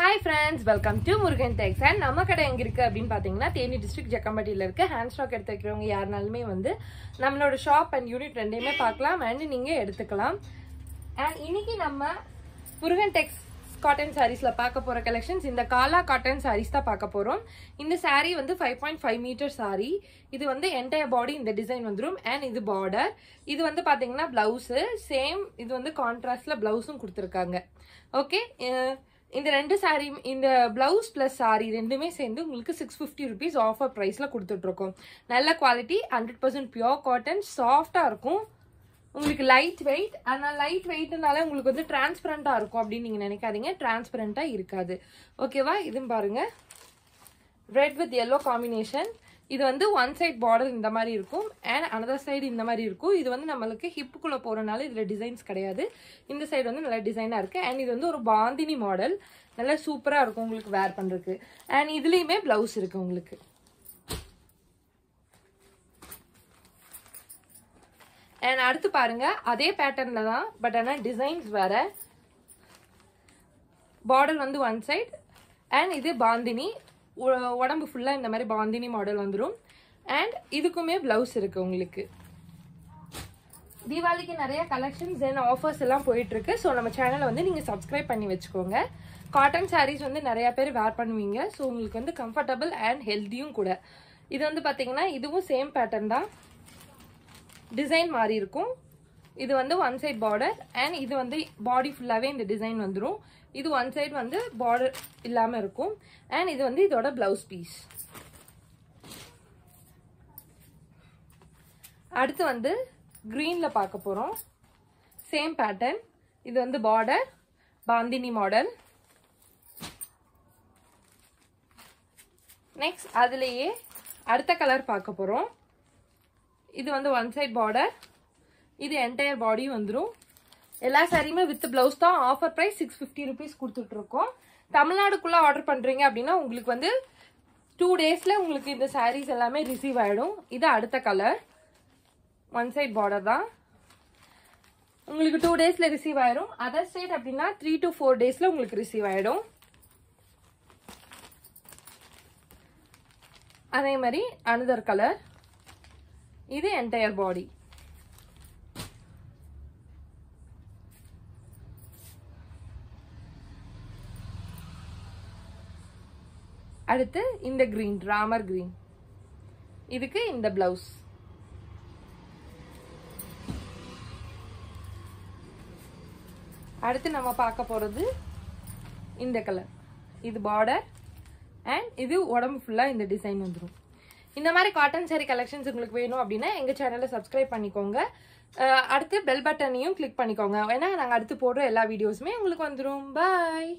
Hi friends welcome to Murugan tex and நம்ம கடை எங்கே இருக்குது அப்படின்னு பார்த்தீங்கன்னா தேனி டிஸ்ட்ரிக்ட் ஜக்கம்பட்டியில் இருக்க. ஹேண்ட் ஸ்டாக் எடுத்து வைக்கிறவங்க யாருனாலுமே வந்து நம்மளோட ஷாப் அண்ட் யூனிட் ரெண்டையுமே பார்க்கலாம். அண்ட் நீங்கள் எடுத்துக்கலாம். அண்ட் இன்னைக்கு நம்ம முருகன் டெக்ஸ் காட்டன் சாரீஸில் பார்க்க போகிற கலெக்ஷன்ஸ் இந்த காலா காட்டன் சாரீஸ் தான் பார்க்க போகிறோம் இந்த சாரீ வந்து five point five metre sari இது வந்து என்டையர் பாடி இந்த டிசைன் வந்துடும் அண்ட் இது பார்டர் இது வந்து பார்த்தீங்கன்னா ப்ளவுஸு சேம் இது வந்து கான்ட்ராஸ்டில் ப்ளவுஸும் கொடுத்துருக்காங்க. ஓகே இந்த ரெண்டு சாரீ இந்த பிளவுஸ் ப்ளஸ் சாரீ ரெண்டுமே சேர்ந்து உங்களுக்கு சிக்ஸ் ஃபிஃப்டி ருபீஸ் ஆஃபர் ப்ரைஸில் கொடுத்துட்ருக்கோம். நல்ல quality hundred percent pure cotton சாஃப்டாக இருக்கும். உங்களுக்கு லைட் வெயிட் ஆனால் லைட் வெயிட்னால உங்களுக்கு வந்து டிரான்ஸ்பரண்டாக இருக்கும் அப்படின்னு நீங்கள் நினைக்காதீங்க. டிரான்ஸ்பரண்ட்டாக இருக்காது. ஓகேவா இதுவும் பாருங்கள் ரெட் வித் எல்லோ காம்பினேஷன் இது வந்து ஒன் சைட் பார்டர் இந்த மாதிரி இருக்கும் அண்ட் அனதர் சைடு இந்த மாதிரி இருக்கும். இது வந்து நம்மளுக்கு ஹிப்புக்குள்ளே போகிறனால இதில் டிசைன்ஸ் கிடையாது. இந்த சைடு வந்து நல்ல டிசைனாக இருக்குது அண்ட் இது வந்து ஒரு பாந்தினி மாடல் நல்லா சூப்பராக இருக்கும் உங்களுக்கு வேர் பண்ணுறதுக்கு அண்ட் இதுலேயுமே ப்ளவுஸ் இருக்குது உங்களுக்கு. அண்ட் அடுத்து பாருங்க அதே பேட்டர்னில் தான் பட் ஆனால் டிசைன்ஸ் வேற. பார்டர் வந்து ஒன் சைட் அண்ட் இது பாந்தினி. உடம்பு ஃபுல்லாக இந்த மாதிரி பாந்தினி மாடல் வந்துடும் அண்ட் இதுக்குமே ப்ளவுஸ் இருக்கு உங்களுக்கு. தீபாவளிக்கு நிறைய கலெக்ஷன்ஸ் அண்ட் ஆஃபர்ஸ் எல்லாம் போயிட்டு இருக்கு ஸோ நம்ம சேனலை வந்து நீங்கள் சப்ஸ்கிரைப் பண்ணி வச்சுக்கோங்க. காட்டன் சாரீஸ் வந்து நிறைய பேர் வேர் பண்ணுவீங்க. ஸோ உங்களுக்கு வந்து கம்ஃபர்டபுள் அண்ட் ஹெல்த்தியும் கூட. இது வந்து பார்த்தீங்கன்னா இதுவும் சேம் பேட்டர்ன் தான். டிசைன் மாறி இருக்கும். இது வந்து ஒன் சைட் பார்டர் அண்ட் இது வந்து பாடி ஃபுல்லாகவே இந்த டிசைன் வந்துடும் இது ஒன் சைடு வந்து பார்டர் இல்லாமல் இருக்கும். அண்ட் இது வந்து இதோட பிளவுஸ் பீஸ் அடுத்து வந்து க்ரீனில் பார்க்க போகிறோம் சேம் பேட்டர்ன் இது வந்து பார்டர் பாந்தினி மாடல் நெக்ஸ்ட் அதுலேயே அடுத்த கலர் பார்க்க போகிறோம் இது வந்து ஒன் சைட் பார்டர் இது என்டையர் பாடி வந்துடும் எல்லா சாரியுமே வித் பிளவுஸ் தான் offer price six fifty rupees கொடுத்துட்ருக்கோம். தமிழ்நாடுக்குள்ளே ஆர்டர் பண்ணுறீங்க அப்படின்னா உங்களுக்கு வந்து டூ டேஸில் உங்களுக்கு இந்த சாரீஸ் எல்லாமே ரிசீவ் ஆகிடும் இது அடுத்த கலர் ஒன் சைட் பார்டர் தான். உங்களுக்கு டூ டேஸில் ரிசீவ் ஆயிடும் அதர் சைட் அப்படின்னா த்ரீ டு ஃபோர் டேஸில் உங்களுக்கு ரிசீவ் ஆகிடும் அதே மாதிரி அனதர் கலர் இது என்டையர் பாடி அடுத்து இந்த கிரீன் ராமர் கிரீன் இதுக்கு இந்த பிளவுஸ் அடுத்து நம்ம பார்க்க போறது இந்த கலர் இது பார்டர் அண்ட் இது உடம்பு ஃபுல்லாக இந்த டிசைன் வந்துடும் இந்த மாதிரி காட்டன் saree கலெக்ஷன்ஸ் உங்களுக்கு வேணும் அப்படின்னா எங்கள் சேனலை சப்ஸ்கிரைப் பண்ணிக்கோங்க. அடுத்து பெல் பட்டனையும் கிளிக் பண்ணிக்கோங்க. ஏன்னா நாங்கள் அடுத்து போடுற எல்லா வீடியோஸுமே உங்களுக்கு வந்துடும் பாய்